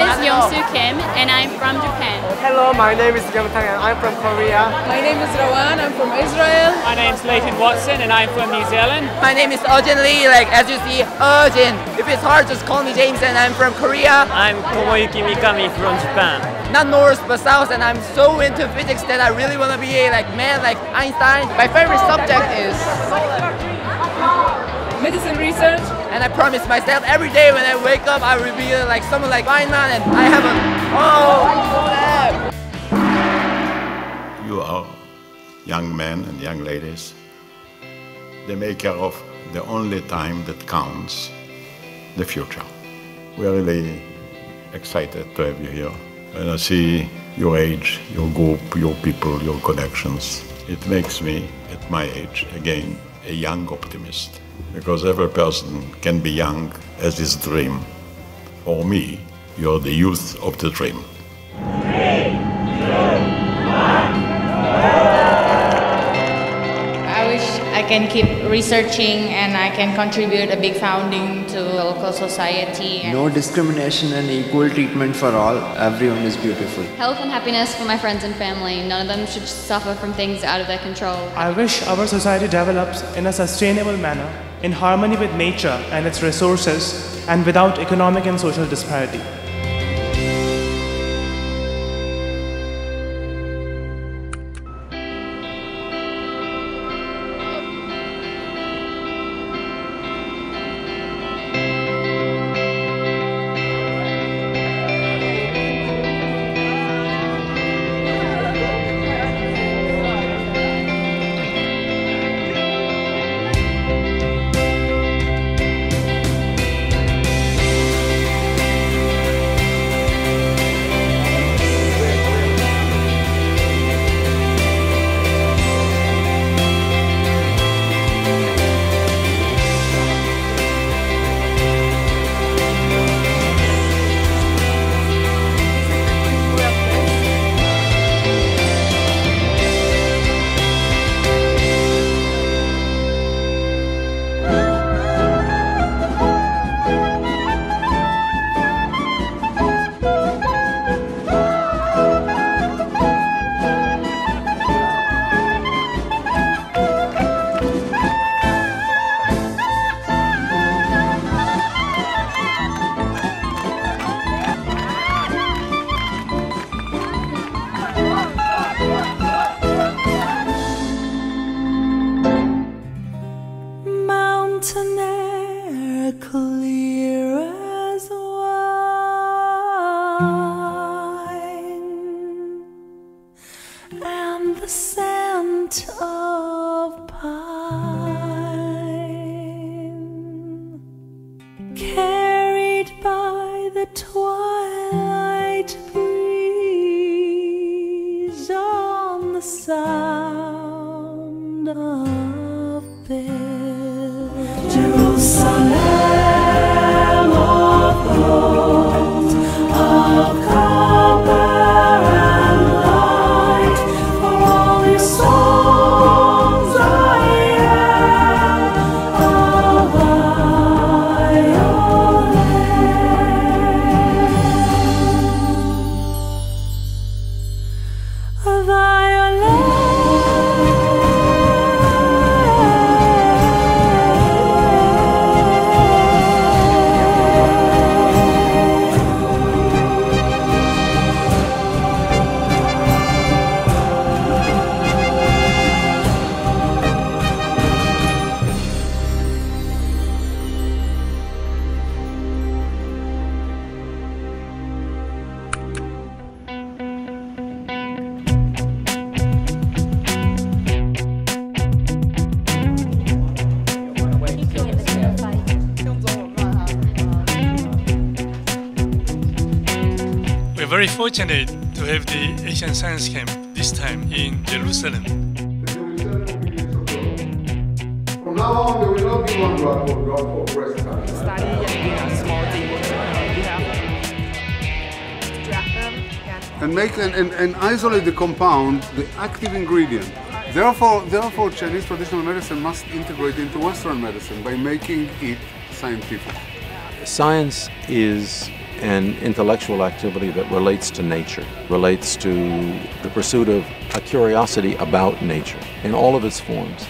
name is Yongsu Kim, and I'm from Japan. Hello, my name is Yamtang and I'm from Korea. My name is Rawan, I'm from Israel. My name is Leighton Watson and I'm from New Zealand. My name is Urgent Lee, like as you see, Urgent. If it's hard, just call me James and I'm from Korea. I'm Tomoyuki Mikami from Japan. Not north but south and I'm so into physics that I really want to be a like man like Einstein. My favorite subject is Medicine research. And I promise myself every day when I wake up I will be uh, like someone like Feynman and I have a oh. You are young men and young ladies, the maker of the only time that counts, the future. We are really excited to have you here. When I see your age, your group, your people, your connections, it makes me, at my age, again, a young optimist. Because every person can be young as his dream. For me, you're the youth of the dream. Can keep researching and I can contribute a big founding to local society. No discrimination and equal treatment for all. Everyone is beautiful. Health and happiness for my friends and family. None of them should suffer from things out of their control. I wish our society develops in a sustainable manner, in harmony with nature and its resources, and without economic and social disparity. Clear as wine, and the scent of pine carried by the twilight breeze on the sound of bells. Jerusalem very fortunate to have the Asian Science Camp this time in Jerusalem. From now on, there will not be one God for God for breast cancer. Study and a small team. And make and, and, and isolate the compound, the active ingredient. Therefore, therefore, Chinese traditional medicine must integrate into Western medicine by making it scientific. Science is an intellectual activity that relates to nature, relates to the pursuit of a curiosity about nature in all of its forms.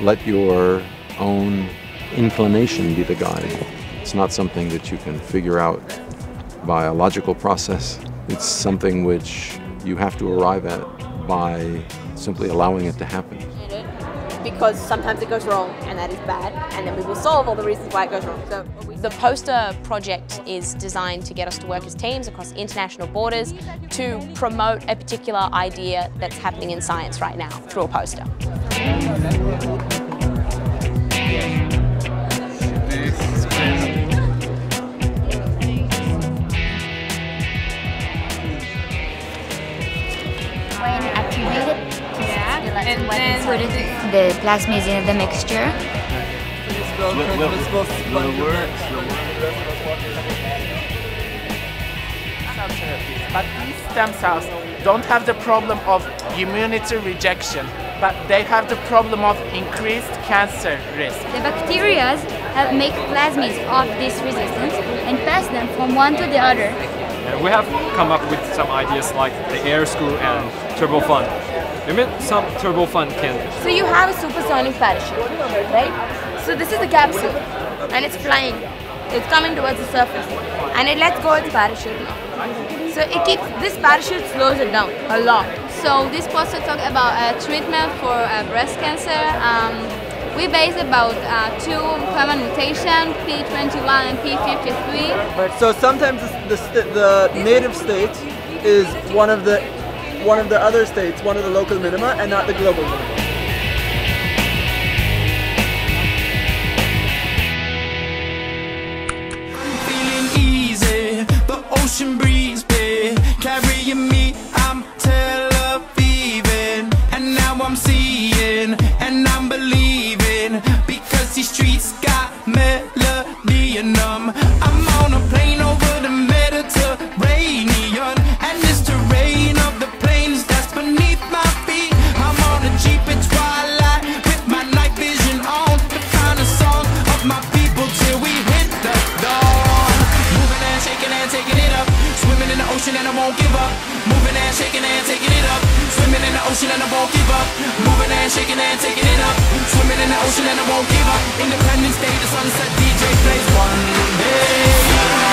Let your own inclination be the guide. It's not something that you can figure out by a logical process. It's something which you have to arrive at by simply allowing it to happen. Because sometimes it goes wrong and that is bad and then we will solve all the reasons why it goes wrong. So The poster project is designed to get us to work as teams across international borders to promote a particular idea that's happening in science right now through a poster. The plasmid in the mixture. But these stem cells don't have the problem of immunity rejection, but they have the problem of increased cancer risk. The bacteria have make plasmids of this resistance and pass them from one to the other. We have come up with some ideas like the air screw and turbo turbofan. We mean some turbofan can So you have a supersonic parachute, right? So this is the capsule, and it's flying. It's coming towards the surface, and it lets go its parachute. So it keeps this parachute slows it down a lot. So this poster talk about a treatment for uh, breast cancer. Um, we base about uh, two common mutation, P21 and P53. Right. So sometimes the, st- the native state is one of the one of the other states, one of the local minima, and not the global minima. feeling easy. The ocean breeze, carrying me. I'm and now I'm seeing, and I'm believing because these streets got melody in them. I'm on a plane over the Mediterranean, ocean and I won't give up. Moving and shaking and taking it up, swimming in the ocean and I won't give up. Independence Day, the sunset DJ plays one day.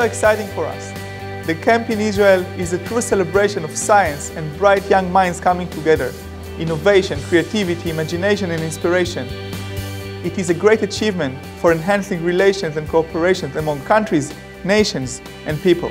So exciting for us. The camp in Israel is a true celebration of science and bright young minds coming together. Innovation, creativity, imagination and inspiration. It is a great achievement for enhancing relations and cooperation among countries, nations and people.